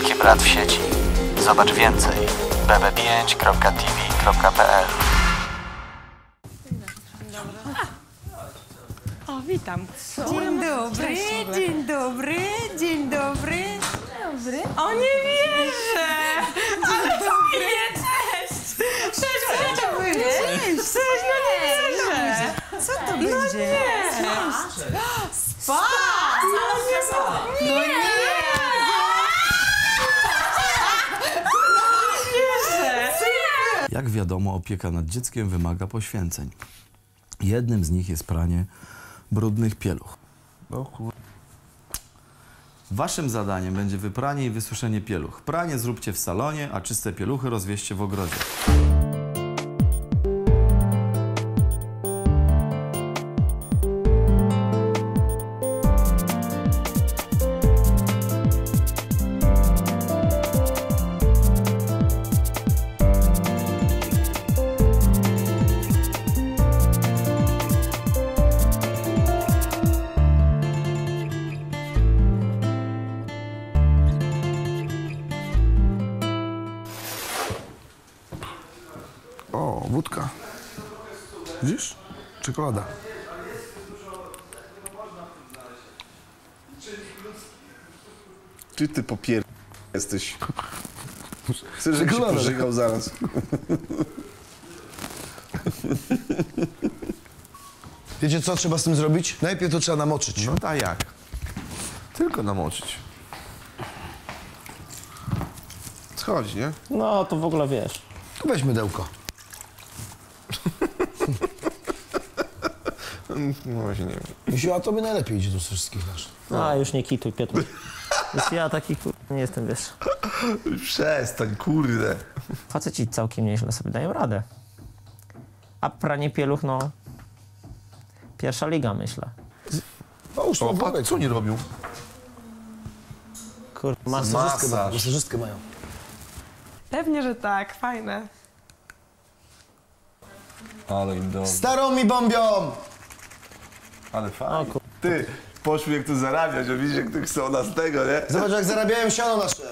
Wielki Brat w sieci. Zobacz więcej bb5.tv.pl O, witam. Dzień dobry, dzień dobry, dzień dobry. Dobry. O, nie wierzę! Ale fajnie, cześć! Cześć, Co to będzie? Cześć, no nie wierzę! Co to będzie? Spa! No nie! Jak wiadomo, opieka nad dzieckiem wymaga poświęceń. Jednym z nich jest pranie brudnych pieluch. O kur... Waszym zadaniem będzie wypranie i wysuszenie pieluch. Pranie zróbcie w salonie, a czyste pieluchy rozwieźcie w ogrodzie. Wódka. Widzisz? Czekolada. Czy ty popier... jesteś? Chcesz, żebym się pożygał zaraz. Wiecie co trzeba z tym zrobić? Najpierw to trzeba namoczyć. No a jak? Tylko namoczyć. Schodzi, nie? No, to w ogóle wiesz. To weź mydełko. No właśnie nie wiem. Misiu, a tobie najlepiej idzie do wszystkich nasz. A, już nie kituj, Piotr. Już ja taki kur... nie jestem, wiesz. Przestań, kurde. Faceci całkiem nieźle sobie dają radę. A pranie pieluch, no... Pierwsza liga, myślę. Połóż O, to patrz, co oni robią? Kur... Mas... Masażystkę, mają, Masaż. masażystkę mają. Pewnie, że tak, fajne. Ale im do... Starą mi bombią! Ale fajnie. Ty, poszły jak tu zarabiać, a widzisz jak tu chcą nas tego, nie? Zobacz jak zarabiają siano nasze.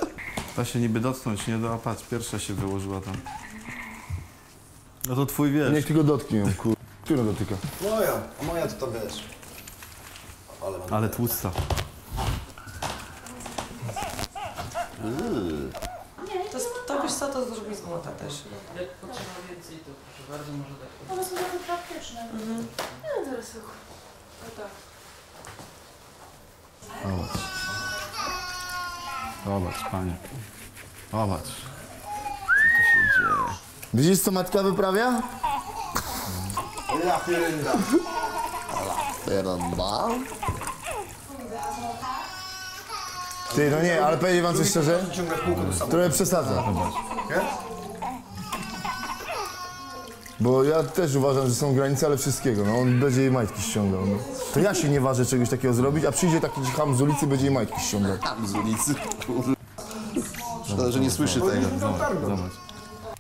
Ta się niby dotknąć nie a patrz, pierwsza się wyłożyła tam. No to twój wiesz. Niech tylko dotknie ją, kur... Która dotyka? Moja, a moja to tam wiesz. Ale mam. Ale tłusta. To, to wiesz co, to zrobi złota też. One są takie praktyczne. Mhm. No teraz słuch. O. Zobacz. Zobacz, panie. Zobacz. Co tu się dzieje? Widzisz, co matka wyprawia? Ja pierenda. Peramba. Ty, no nie, ale powiem wam coś szczerze, trochę przesadza. Bo ja też uważam, że są granice, ale wszystkiego. No, on będzie jej majtki ściągał. No. To ja się nie ważę czegoś takiego zrobić, a przyjdzie taki ham z ulicy, będzie jej majtki ściągał. Tam z ulicy, kurde. Szkoda, że nie słyszy tego.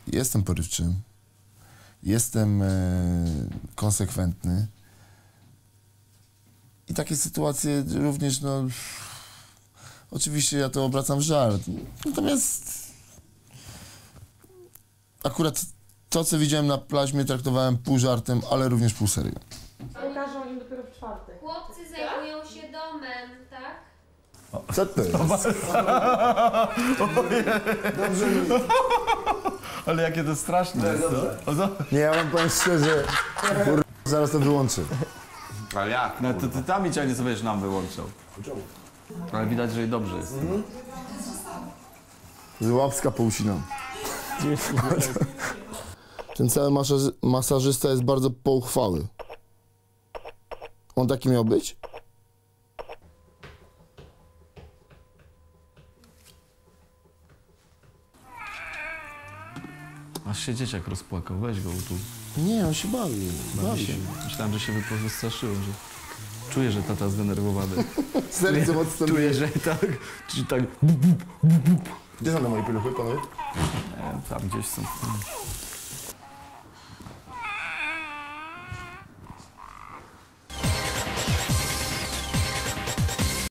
Jestem porywczy. Jestem e, konsekwentny. I takie sytuacje również, no... Oczywiście ja to obracam w żart. Natomiast... Akurat to, co widziałem na plaźmie, traktowałem pół żartem, ale również pół serio. Pokażą im dopiero w czwartek. Chłopcy zajmują się domem, tak? Co to jest? Ale jakie to straszne jest, co? O, co? Nie, ja wam powiem szczerze, kur... zaraz to wyłączę. Ale jak? No to ty tam i ciągnie sobie, nam wyłączał. Ale widać, że i dobrze jest. Z łapska pousinam. Ten cały masaży- masażysta jest bardzo pouchwały. On taki miał być? Aż się dzieciak rozpłakał, weź go tu. Nie, on się bawi. Bawi się. Myślałem, że się wystraszyłem, że czuję, że tata zdenerwowany. Serce mocno Czuję, że tak, czy tak, Gdzie są te moje pieluchy, panowie? nie, tam gdzieś są.